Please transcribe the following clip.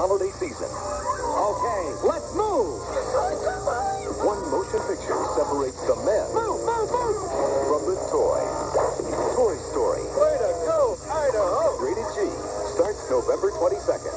holiday season. Okay, let's move. One motion picture separates the men Move, move, move. from the toy. Toy Story, Way to go, Idaho. rated G, starts November 22nd.